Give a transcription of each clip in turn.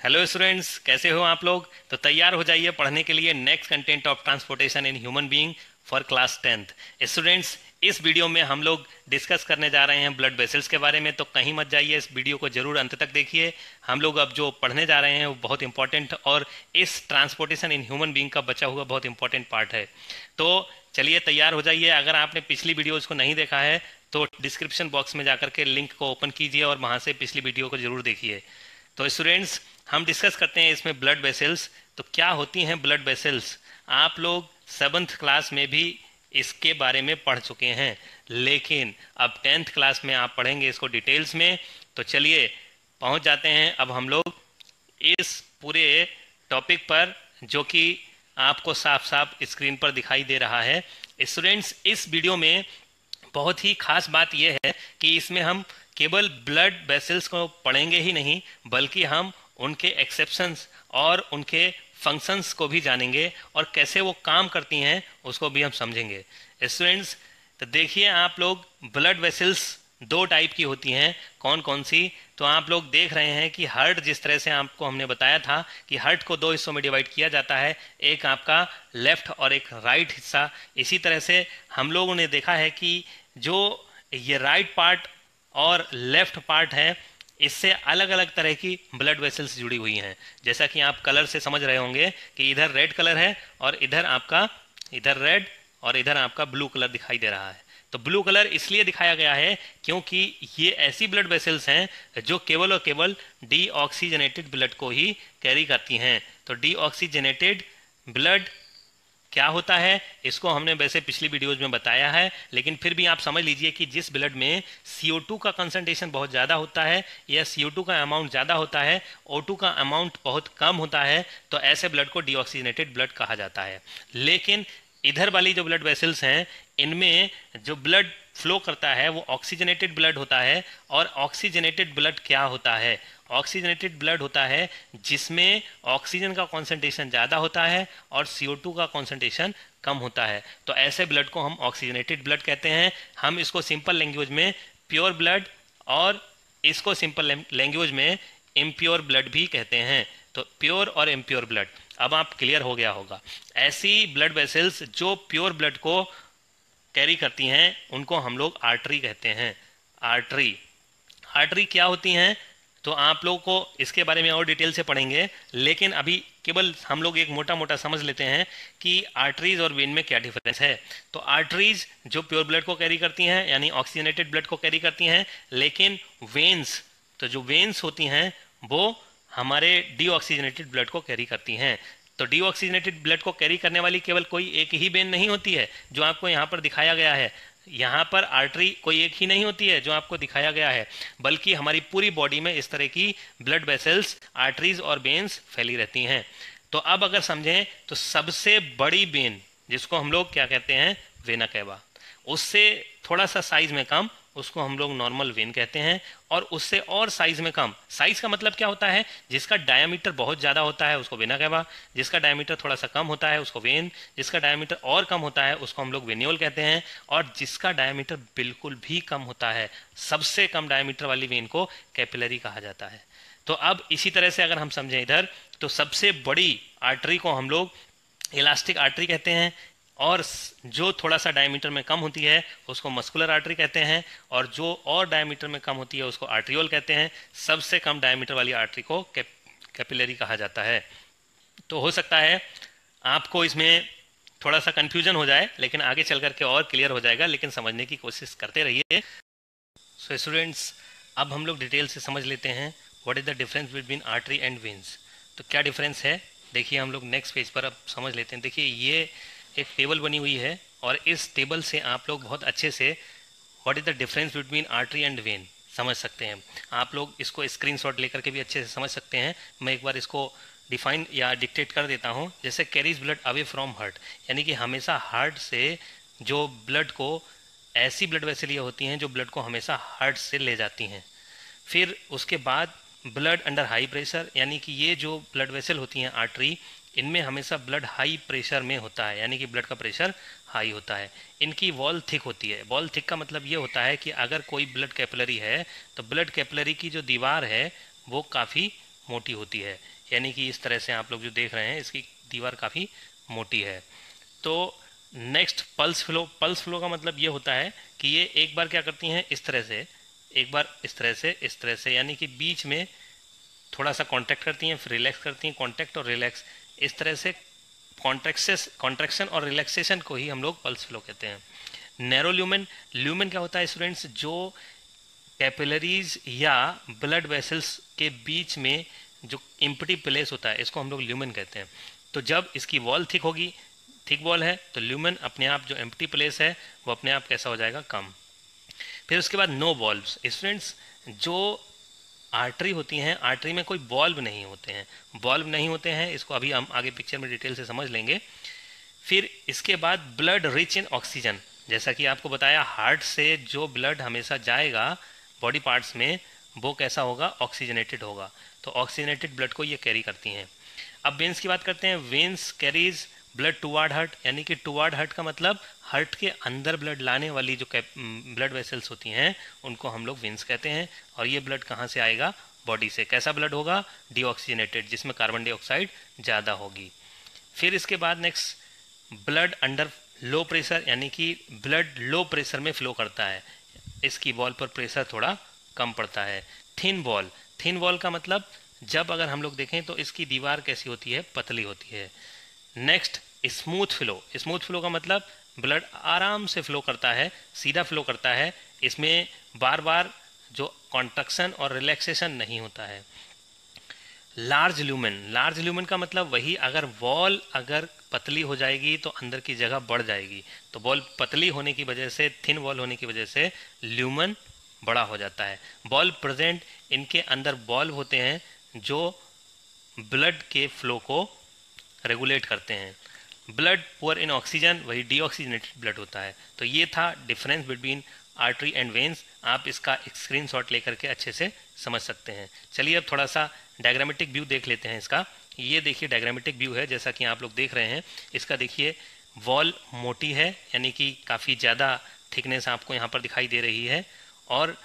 Hello students कैसे हो आप लोग? तो तैयार हो जाइए पढ़ने के लिए next content of transportation in human being for class tenth students इस वीडियो में हम लोग डिस्कस करने जा रहे हैं ब्लड वेसल्स के बारे में तो कहीं मत जाइए, इस वीडियो को ज़रूर अंत तक देखिए। हम लोग अब जो पढ़ने जा रहे हैं, वो बहुत इंपॉर्टेंट और इस ट्रांसपोर्टेशन इन ह्यूमन बींग का बचा हुआ बहुत इंपॉर्टेंट पार्ट है। तो चलिए तैयार हो जाइए। अगर आपने पिछली वीडियोज़ को नहीं देखा है तो डिस्क्रिप्शन बॉक्स में जाकर के लिंक को ओपन कीजिए और वहाँ से पिछली वीडियो को ज़रूर देखिए। तो स्टूडेंट्स हम डिस्कस करते हैं इसमें ब्लड वेसल्स तो क्या होती हैं ब्लड वेसल्स आप लोग सेवन्थ क्लास में भी इसके बारे में पढ़ चुके हैं। लेकिन अब टेंथ क्लास में आप पढ़ेंगे इसको डिटेल्स में। तो चलिए, पहुँच जाते हैं अब हम लोग इस पूरे टॉपिक पर, जो कि आपको साफ़ साफ़ स्क्रीन पर दिखाई दे रहा है। स्टूडेंट्स इस वीडियो में बहुत ही खास बात यह है कि इसमें हम केवल ब्लड वेसल्स को पढ़ेंगे ही नहीं, बल्कि हम उनके एक्सेप्शंस और उनके फ़ंक्शंस को भी जानेंगे और कैसे वो काम करती हैं, उसको भी हम समझेंगे। स्टूडेंट्स तो देखिए आप लोग ब्लड वेसल्स दो टाइप की होती हैं कौन कौन सी? तो आप लोग देख रहे हैं कि हार्ट जिस तरह से आपको हमने बताया था कि हार्ट को दो हिस्सों में डिवाइड किया जाता है, एक आपका लेफ़्ट और एक राइट हिस्सा। इसी तरह से हम लोगों ने देखा है कि जो ये राइट पार्ट और लेफ़्ट पार्ट है, इससे अलग अलग तरह की ब्लड वेसल्स जुड़ी हुई हैं। जैसा कि आप कलर से समझ रहे होंगे कि इधर रेड कलर है और इधर आपका, इधर रेड और इधर आपका ब्लू कलर दिखाई दे रहा है। तो ब्लू कलर इसलिए दिखाया गया है क्योंकि ये ऐसी ब्लड वेसल्स हैं जो केवल और केवल डीऑक्सीजनेटेड ब्लड को ही कैरी करती हैं। तो डीऑक्सीजनेटेड ब्लड क्या होता है, इसको हमने वैसे पिछली वीडियोज़ में बताया है, लेकिन फिर भी आप समझ लीजिए कि जिस ब्लड में CO2 का कंसंट्रेशन बहुत ज़्यादा होता है या CO2 का अमाउंट ज़्यादा होता है O2 का अमाउंट बहुत कम होता है तो ऐसे ब्लड को डीऑक्सीजनेटेड ब्लड कहा जाता है। लेकिन इधर वाली जो ब्लड वेसल्स हैं, इनमें जो ब्लड फ्लो करता है, वो ऑक्सीजनेटेड ब्लड होता है, और ऑक्सीजनेटेड ब्लड क्या होता है? ऑक्सीजनेटेड ब्लड होता है, जिसमें ऑक्सीजन का कॉन्सेंट्रेशन ज़्यादा होता है और CO2 का कॉन्सेंट्रेशन कम होता है। तो ऐसे ब्लड को हम ऑक्सीजनेटेड ब्लड कहते हैं। हम इसको सिंपल लैंग्वेज में प्योर ब्लड और इसको सिंपल लैंग्वेज में इम्प्योर ब्लड भी कहते हैं। तो प्योर और इम्प्योर ब्लड अब आप क्लियर हो गया होगा। ऐसी ब्लड वेसल्स जो प्योर ब्लड को कैरी करती हैं, उनको हम लोग आर्टरी कहते हैं। आर्टरी आर्टरी क्या होती हैं? तो आप लोगों को इसके बारे में और डिटेल से पढ़ेंगे, लेकिन अभी केवल हम लोग एक मोटा मोटा समझ लेते हैं कि आर्टरीज और वेन में क्या डिफरेंस है। तो आर्टरीज जो प्योर ब्लड को कैरी करती हैं, यानी ऑक्सीजनेटेड ब्लड को कैरी करती हैं, लेकिन वेन्स तो जो वेन्स होती हैं, वो हमारे डीऑक्सीजनेटेड ब्लड को कैरी करती हैं। तो डीऑक्सीजनेटेड ब्लड को कैरी करने वाली केवल कोई एक ही वेन नहीं होती है, जो आपको यहाँ पर दिखाया गया है। यहाँ पर आर्टरी कोई एक ही नहीं होती है जो आपको दिखाया गया है, बल्कि हमारी पूरी बॉडी में इस तरह की ब्लड वेसल्स आर्टरीज और बेन्स फैली रहती हैं। तो अब अगर समझें तो सबसे बड़ी बेन जिसको हम लोग क्या कहते हैं? वेना कैवा उससे थोड़ा सा साइज़ में कम उसको हम लोग नॉर्मल वेन कहते हैं और उससे और साइज़ में कम। साइज़ का मतलब क्या होता है? जिसका डायमीटर बहुत ज़्यादा होता है, उसको वेना कहवा। जिसका डायमीटर थोड़ा सा कम होता है, उसको वेन जिसका डायमीटर और कम होता है, उसको हम लोग वेन्योल कहते हैं। और जिसका डायमीटर बिल्कुल भी कम होता है, सबसे कम डायमीटर वाली वेन को कैपिलरी कहा जाता है। तो अब इसी तरह से अगर हम समझें इधर तो सबसे बड़ी आर्टरी को हम लोग इलास्टिक आर्टरी कहते हैं। और जो थोड़ा सा डायमीटर में कम होती है उसको मस्कुलर आर्टरी कहते हैं और जो और डायमीटर में कम होती है उसको आर्ट्रियोल कहते हैं। सबसे कम डायमीटर वाली आर्टरी को कैप, कैपिलरी कहा जाता है। तो हो सकता है आपको इसमें थोड़ा सा कन्फ्यूज़न हो जाए लेकिन आगे चल करके और क्लियर हो जाएगा लेकिन समझने की कोशिश करते रहिए। सो स्टूडेंट्स अब हम लोग डिटेल से समझ लेते हैं what is the difference between artery and veins तो क्या डिफरेंस है? देखिए हम लोग नेक्स्ट पेज पर अब समझ लेते हैं। देखिए ये एक टेबल बनी हुई है और इस टेबल से आप लोग बहुत अच्छे से what is the difference between artery and vein समझ सकते हैं। आप लोग इसको स्क्रीनशॉट लेकर के भी अच्छे से समझ सकते हैं। मैं एक बार इसको डिफाइन या डिक्टेट कर देता हूँ। जैसे carries blood away from heart यानी कि हमेशा हार्ट से जो ब्लड को, ऐसी ब्लड वैसेलियाँ होती हैं जो ब्लड को हमेशा हार्ट से ले जाती हैं। फिर उसके बाद ब्लड अंडर हाई प्रेशर यानी कि ये जो ब्लड वेसल होती हैं आर्टरी इनमें हमेशा ब्लड हाई प्रेशर में होता है, यानी कि ब्लड का प्रेशर हाई होता है। इनकी वॉल थिक होती है। वॉल थिक का मतलब ये होता है कि अगर कोई ब्लड कैपलरी है तो ब्लड कैपलरी की जो दीवार है, वो काफ़ी मोटी होती है। यानी कि इस तरह से आप लोग जो देख रहे हैं, इसकी दीवार काफ़ी मोटी है। तो next pulse flow pulse flow का मतलब ये होता है कि ये एक बार क्या करती हैं, इस तरह से एक बार इस तरह से, इस तरह से, यानी कि बीच में थोड़ा सा कॉन्ट्रैक्ट करती हैं, फिर रिलैक्स करती हैं कॉन्ट्रैक्ट और रिलैक्स इस तरह से कॉन्ट्रेक्सेस कॉन्ट्रेक्शन और रिलैक्सेशन को ही हम लोग पल्स फ्लो कहते हैं। नैरो ल्यूमेन ल्यूमेन क्या होता है स्टूडेंट्स जो कैपिलरीज या ब्लड वेसल्स के बीच में जो इम्पटी प्लेस होता है, इसको हम लोग ल्यूमेन कहते हैं। तो जब इसकी वॉल थिक होगी थिक वॉल है तो ल्यूमेन अपने आप जो एम्प्टी प्लेस है, वो अपने आप कैसा हो जाएगा? कम। फिर उसके बाद नो बॉल्ब्स स्टूडेंट्स जो आर्टरी होती हैं आर्टरी में कोई बॉल्ब नहीं होते हैं. बॉल्ब नहीं होते हैं, इसको अभी हम आगे पिक्चर में डिटेल से समझ लेंगे. फिर इसके बाद ब्लड रिच इन ऑक्सीजन जैसा कि आपको बताया हार्ट से जो ब्लड हमेशा जाएगा बॉडी पार्ट्स में, वो कैसा होगा? ऑक्सीजनेटेड होगा. तो ऑक्सीजनेटेड ब्लड को ये कैरी करती हैं. अब वेंस की बात करते हैं. Veins carries blood toward heart यानी कि टुवार्ड हर्ट का मतलब हर्ट के अंदर ब्लड लाने वाली जो ब्लड वेसल्स होती हैं, उनको हम लोग विंस कहते हैं, और ये ब्लड कहाँ से आएगा? बॉडी से। कैसा ब्लड होगा? डीऑक्सीजनेटेड जिसमें कार्बन डाइऑक्साइड ज़्यादा होगी। फिर इसके बाद next blood under low pressure यानी कि ब्लड लो प्रेशर में फ्लो करता है। इसकी बॉल पर प्रेशर थोड़ा कम पड़ता है। थिन बॉल थिन बॉल का मतलब जब अगर हम लोग देखें तो इसकी दीवार कैसी होती है? पतली होती है। Next smooth flow smooth flow का मतलब ब्लड आराम से फ्लो करता है, सीधा फ्लो करता है। इसमें बार बार जो कॉन्ट्रक्शन और रिलैक्सेशन नहीं होता है। लार्ज ल्यूमेन लार्ज ल्यूमेन का मतलब वही, अगर वॉल अगर पतली हो जाएगी तो अंदर की जगह बढ़ जाएगी। तो बॉल पतली होने की वजह से थिन वॉल होने की वजह से ल्यूमन बड़ा हो जाता है। बॉल प्रेजेंट इनके अंदर बॉल होते हैं जो ब्लड के फ्लो को रेगुलेट करते हैं। ब्लड पुअर इन ऑक्सीजन वही डीऑक्सीजनेटेड ब्लड होता है। तो ये था difference between artery and veins आप इसका एक स्क्रीन शॉट लेकर के अच्छे से समझ सकते हैं। चलिए अब थोड़ा सा डायग्रामेटिक व्यू देख लेते हैं इसका। ये देखिए डायग्रामेटिक व्यू है, जैसा कि आप लोग देख रहे हैं। इसका देखिए वॉल मोटी है, यानी कि काफ़ी ज़्यादा थिकनेस आपको यहाँ पर दिखाई दे रही है। और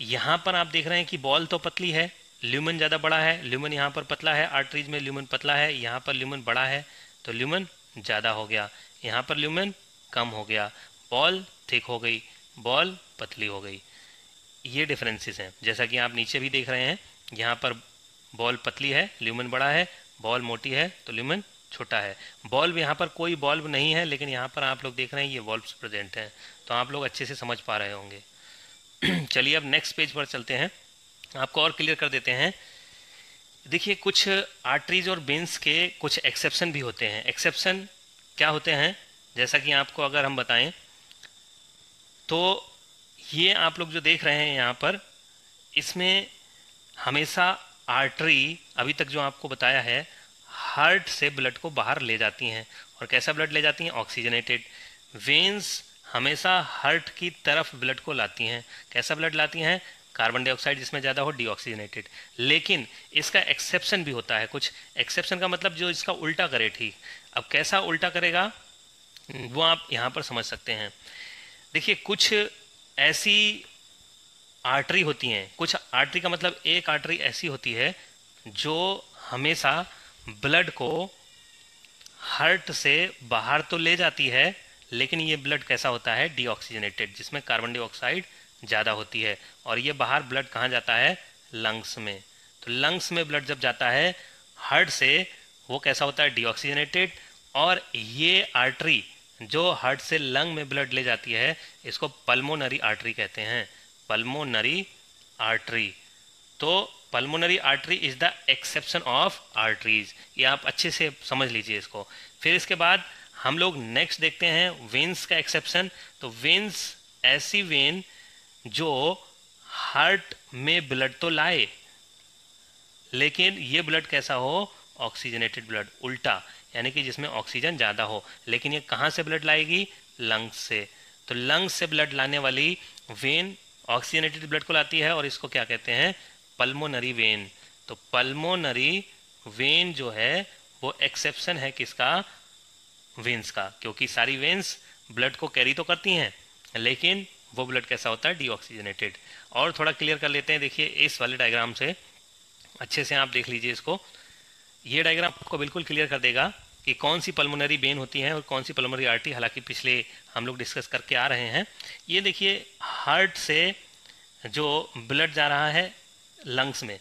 यहाँ पर आप देख रहे हैं कि बॉल तो पतली है ल्यूमन ज़्यादा बड़ा है, ल्यूमन यहाँ पर पतला है, आर्टरीज में ल्यूमन पतला है, यहाँ पर ल्यूमन बड़ा है तो ल्यूमन ज़्यादा हो गया। यहाँ पर ल्यूमन कम हो गया, बॉल थिक हो गई, बॉल पतली हो गई। ये डिफरेंसेस हैं, जैसा कि आप नीचे भी देख रहे हैं, यहाँ पर बॉल पतली है, ल्यूमन बड़ा है, बॉल मोटी है तो ल्यूमन छोटा है। बॉल्ब यहाँ पर कोई बॉल्ब नहीं है, लेकिन यहाँ पर आप लोग देख रहे हैं ये बॉल्ब प्रेजेंट हैं तो आप लोग अच्छे से समझ पा रहे होंगे। चलिए अब नेक्स्ट पेज पर चलते हैं। आपको और क्लियर कर देते हैं। देखिए, कुछ आर्टरीज और बेंस के कुछ एक्सेप्शन भी होते हैं। एक्सेप्शन क्या होते हैं? जैसा कि आपको अगर हम बताएँ तो ये आप लोग जो देख रहे हैं यहाँ पर, इसमें हमेशा आर्टरी अभी तक जो आपको बताया है हार्ट से ब्लड को बाहर ले जाती हैं। और कैसा ब्लड ले जाती हैं? ऑक्सीजनेटेड वेंस हमेशा हार्ट की तरफ़ ब्लड को लाती हैं। कैसा ब्लड लाती हैं? कार्बन डाइऑक्साइड जिसमें ज़्यादा हो डीऑक्सीजनेटेड लेकिन इसका एक्सेप्शन भी होता है कुछ। एक्सेप्शन का मतलब जो इसका उल्टा करे, ठीक। अब कैसा उल्टा करेगा? वो आप यहाँ पर समझ सकते हैं। देखिए, कुछ ऐसी आर्टरी होती हैं। कुछ आर्टरी का मतलब एक आर्टरी ऐसी होती है जो हमेशा ब्लड को हार्ट से बाहर तो ले जाती है, लेकिन ये ब्लड कैसा होता है? डीऑक्सीजनेटेड जिसमें कार्बन डाइऑक्साइड ज़्यादा होती है। और ये बाहर ब्लड कहाँ जाता है? लंग्स में। तो लंग्स में ब्लड जब जाता है हार्ट से वो कैसा होता है? डीऑक्सीजनेटेड और ये आर्टरी जो हार्ट से लंग में ब्लड ले जाती है, इसको पल्मोनरी आर्टरी कहते हैं। पल्मोनरी आर्टरी तो pulmonary artery is the exception of arteries ये आप अच्छे से समझ लीजिए इसको। फिर इसके बाद हम लोग नेक्स्ट देखते हैं वेन्स का एक्सेप्शन तो वेन्स ऐसी वेन जो हार्ट में ब्लड तो लाए, लेकिन ये ब्लड कैसा हो? ऑक्सीजनेटेड ब्लड उल्टा, यानी कि जिसमें ऑक्सीजन ज़्यादा हो। लेकिन ये कहाँ से ब्लड लाएगी? लंग्स से। तो लंग्स से ब्लड लाने वाली वेन ऑक्सीजनेटेड ब्लड को लाती है और इसको क्या कहते हैं? पल्मोनरी वेन तो पल्मोनरी वेन जो है, वो एक्सेप्शन है किसका? वेन्स का, क्योंकि सारी वेन्स ब्लड को कैरी तो करती हैं, लेकिन वो ब्लड कैसा होता है? डीऑक्सीजनेटेड और थोड़ा क्लियर कर लेते हैं, देखिए, इस वाले डायग्राम से। अच्छे से आप देख लीजिए इसको। ये डायग्राम आपको बिल्कुल क्लियर कर देगा कि कौन सी पल्मोनरी बेन होती है और कौन सी पल्मोनरी आर्टरी हालाँकि पिछले हम लोग डिस्कस करके आ रहे हैं। ये देखिए हार्ट से जो ब्लड जा रहा है लंग्स में।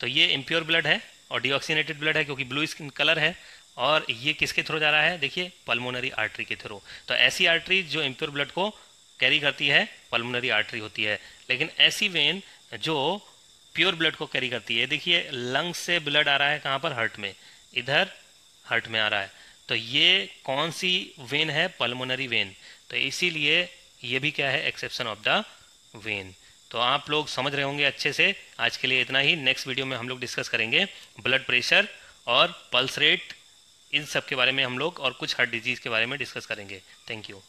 तो ये इम्प्योर ब्लड है और डिऑक्सीनेटेड ब्लड है क्योंकि ब्लू स्किन कलर है। और ये किसके थ्रू जा रहा है? देखिए पल्मोनरी आर्टरी के थ्रू तो ऐसी आर्टरी जो इम्प्योर ब्लड को कैरी करती है पल्मोनरी आर्टरी होती है। लेकिन ऐसी वेन जो प्योर ब्लड को कैरी करती है, देखिए लंग्स से ब्लड आ रहा है कहाँ पर? हर्ट में। इधर हर्ट में आ रहा है। तो ये कौन सी वेन है? पल्मोनरी वेन तो इसीलिए ये भी क्या है? एक्सेप्शन ऑफ़ द वेन तो आप लोग समझ रहे होंगे अच्छे से। आज के लिए इतना ही। नेक्स्ट वीडियो में हम लोग डिस्कस करेंगे ब्लड प्रेशर और पल्स रेट इन सब के बारे में हम लोग और कुछ हार्ट डिज़ीज़ के बारे में डिस्कस करेंगे। Thank you